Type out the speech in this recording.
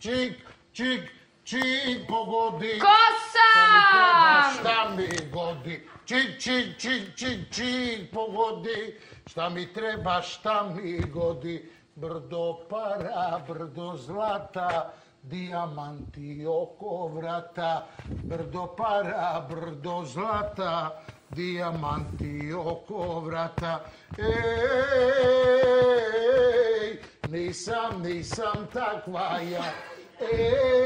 Čik, čik, čik, pogodi. Kosa! Šta mi Čin, čin, čin, čin, čin, pogodi. Šta mi treba, šta mi godi? Brdo para, brdo zlata, dijamanti oko vrata. Brdo para, brdo zlata, dijamanti oko vrata. Ej, nisam, nisam takva ja. Ej,